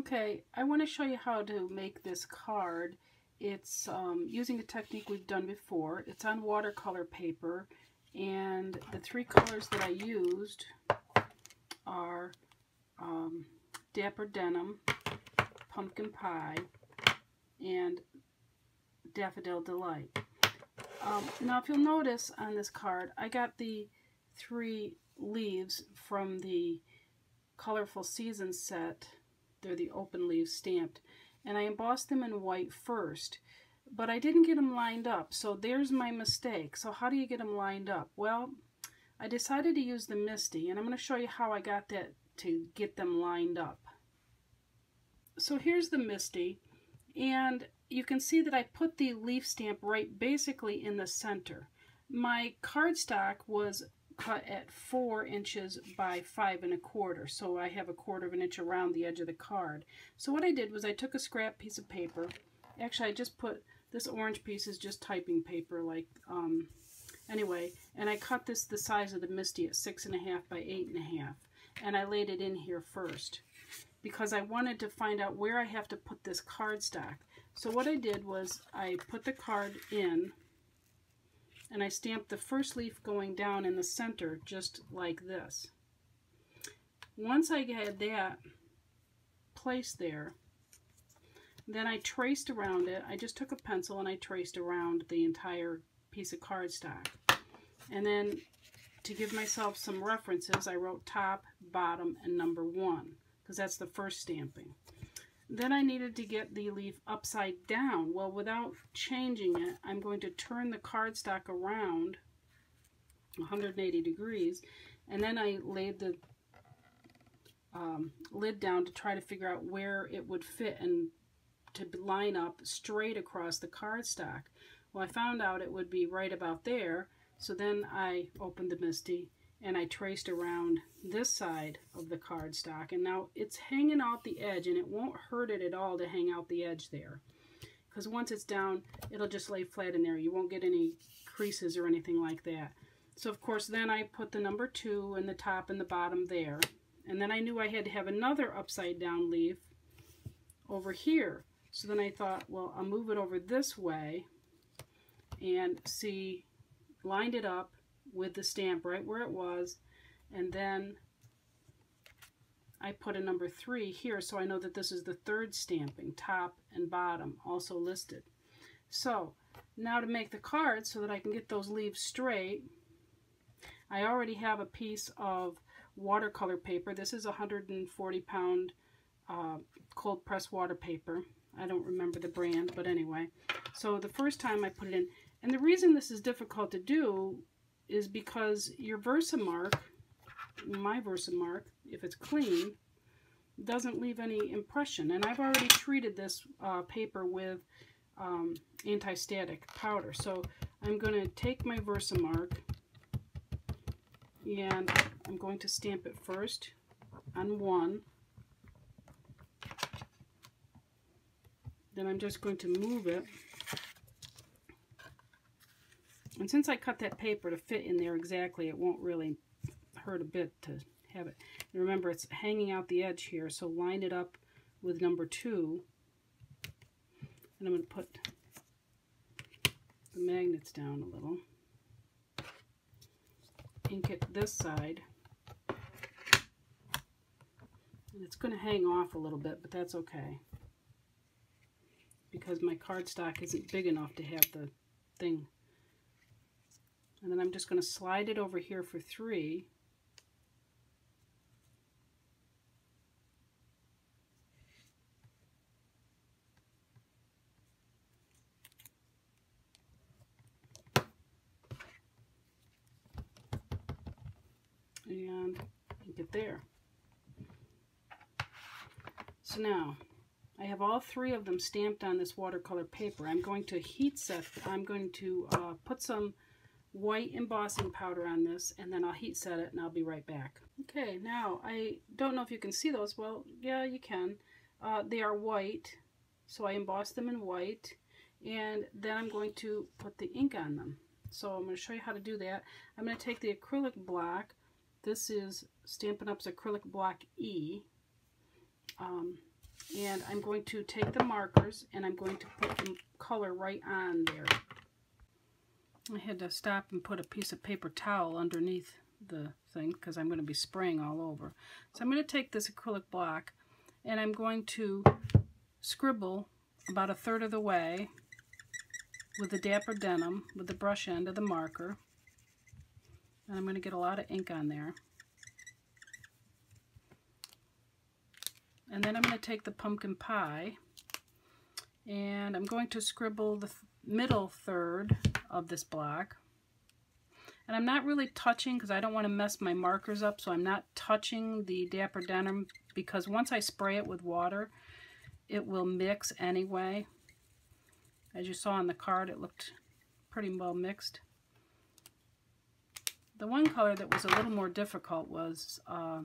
Okay, I want to show you how to make this card. It's um, using a technique we've done before. It's on watercolor paper and the three colors that I used are um, Dapper Denim, Pumpkin Pie, and Daffodil Delight. Um, now if you'll notice on this card, I got the three leaves from the Colorful Seasons set they're the open leaves stamped. And I embossed them in white first. But I didn't get them lined up, so there's my mistake. So how do you get them lined up? Well, I decided to use the MISTI, and I'm going to show you how I got that to get them lined up. So here's the MISTI, and you can see that I put the leaf stamp right basically in the center. My cardstock was cut at four inches by five and a quarter. So I have a quarter of an inch around the edge of the card. So what I did was I took a scrap piece of paper. Actually, I just put, this orange piece is just typing paper, like, um, anyway, and I cut this the size of the MISTI at six and a half by eight and a half. And I laid it in here first because I wanted to find out where I have to put this cardstock. So what I did was I put the card in and I stamped the first leaf going down in the center just like this. Once I had that placed there, then I traced around it. I just took a pencil and I traced around the entire piece of cardstock. And then to give myself some references, I wrote top, bottom, and number one, because that's the first stamping. Then I needed to get the leaf upside down. Well, without changing it, I'm going to turn the cardstock around 180 degrees, and then I laid the um, lid down to try to figure out where it would fit and to line up straight across the cardstock. Well, I found out it would be right about there, so then I opened the MISTI and I traced around this side of the cardstock and now it's hanging out the edge and it won't hurt it at all to hang out the edge there. Because once it's down it'll just lay flat in there. You won't get any creases or anything like that. So of course then I put the number two in the top and the bottom there. And then I knew I had to have another upside down leaf over here. So then I thought well I'll move it over this way and see lined it up with the stamp right where it was and then I put a number three here so I know that this is the third stamping top and bottom also listed. So now to make the card so that I can get those leaves straight I already have a piece of watercolor paper. This is a 140 pound uh, cold press water paper I don't remember the brand but anyway. So the first time I put it in and the reason this is difficult to do is because your Versamark, my Versamark, if it's clean, doesn't leave any impression. And I've already treated this uh, paper with um, anti-static powder. So I'm going to take my Versamark and I'm going to stamp it first on one. Then I'm just going to move it and since I cut that paper to fit in there exactly, it won't really hurt a bit to have it. And remember, it's hanging out the edge here, so line it up with number two. And I'm going to put the magnets down a little. Ink it this side. And it's going to hang off a little bit, but that's okay. Because my cardstock isn't big enough to have the thing and then I'm just going to slide it over here for three. And get there. So now, I have all three of them stamped on this watercolor paper. I'm going to heat set, I'm going to uh, put some white embossing powder on this and then I'll heat set it and I'll be right back. Okay, now I don't know if you can see those. Well, yeah, you can. Uh, they are white, so I embossed them in white and then I'm going to put the ink on them. So I'm going to show you how to do that. I'm going to take the acrylic block. This is Stampin' Up's acrylic block E. Um, And I'm going to take the markers and I'm going to put the color right on there. I had to stop and put a piece of paper towel underneath the thing because I'm going to be spraying all over. So I'm going to take this acrylic block and I'm going to scribble about a third of the way with the Dapper Denim with the brush end of the marker. And I'm going to get a lot of ink on there. And then I'm going to take the pumpkin pie and I'm going to scribble the middle third of this block. And I'm not really touching because I don't want to mess my markers up, so I'm not touching the Dapper Denim because once I spray it with water, it will mix anyway. As you saw on the card, it looked pretty well mixed. The one color that was a little more difficult was uh,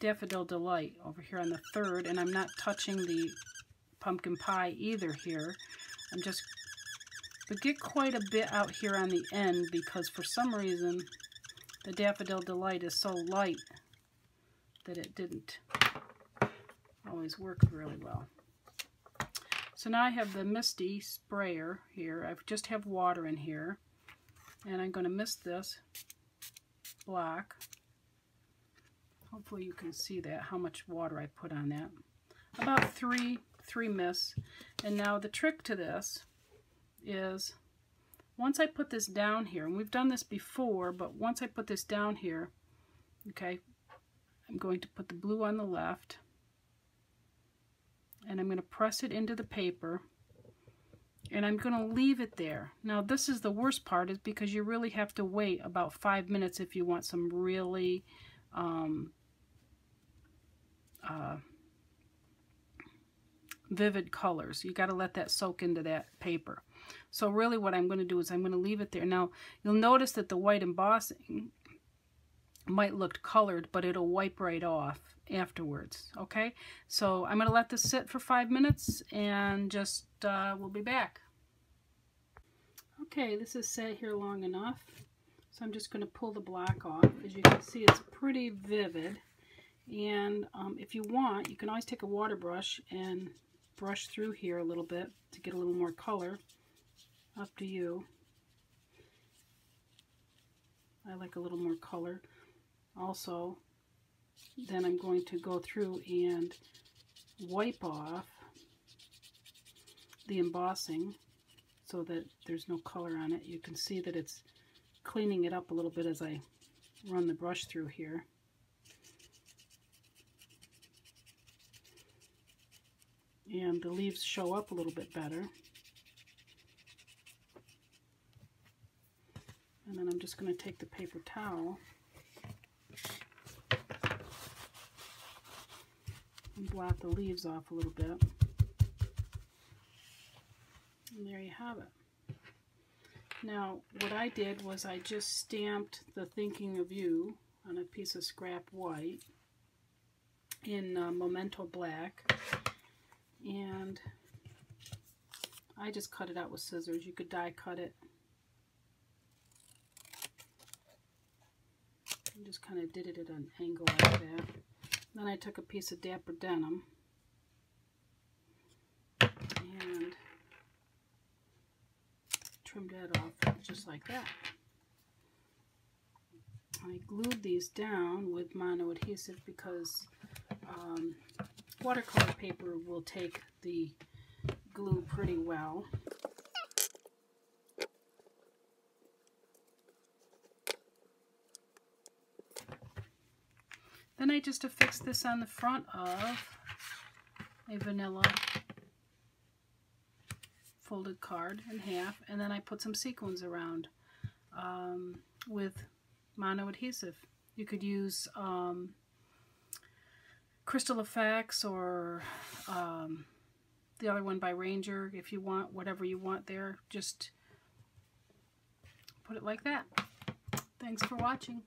Daffodil Delight over here on the third, and I'm not touching the pumpkin pie either here. I'm just, but get quite a bit out here on the end because for some reason the Daffodil Delight is so light that it didn't always work really well. So now I have the Misty sprayer here. I just have water in here. And I'm going to mist this block Hopefully you can see that, how much water I put on that. About three, three mists. And now the trick to this is once I put this down here, and we've done this before, but once I put this down here, okay, I'm going to put the blue on the left, and I'm going to press it into the paper, and I'm going to leave it there. Now this is the worst part is because you really have to wait about five minutes if you want some really um, uh, vivid colors. You got to let that soak into that paper. So really what I'm going to do is I'm going to leave it there. Now you'll notice that the white embossing might look colored, but it'll wipe right off afterwards. Okay, so I'm going to let this sit for five minutes and just uh, we'll be back. Okay, this is set here long enough. So I'm just going to pull the black off. As you can see, it's pretty vivid. And um, if you want, you can always take a water brush and brush through here a little bit to get a little more color. Up to you. I like a little more color. Also, then I'm going to go through and wipe off the embossing so that there's no color on it. You can see that it's cleaning it up a little bit as I run the brush through here. and the leaves show up a little bit better. And then I'm just going to take the paper towel and blot the leaves off a little bit. And there you have it. Now, what I did was I just stamped the thinking of you on a piece of scrap white in uh, Memento Black and I just cut it out with scissors. You could die cut it. Just kind of did it at an angle like that. Then I took a piece of Dapper Denim and trimmed that off just like that. I glued these down with mono adhesive because um, watercolor paper will take the glue pretty well. Then I just affix this on the front of a vanilla folded card in half and then I put some sequins around um, with mono adhesive. You could use um, Crystal Effects or um, the other one by Ranger if you want whatever you want there. Just put it like that. Thanks for watching